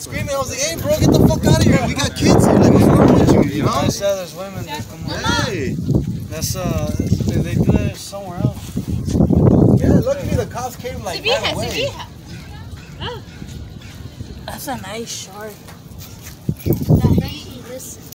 Screaming, I was like, hey, bro, get the fuck out of here. We got kids here. Like, what's wrong with you? You know? I said there's women that come on. Hey. That's, uh, they, they do that somewhere else. Yeah, luckily the cops came like that way. right away. That's a nice shark.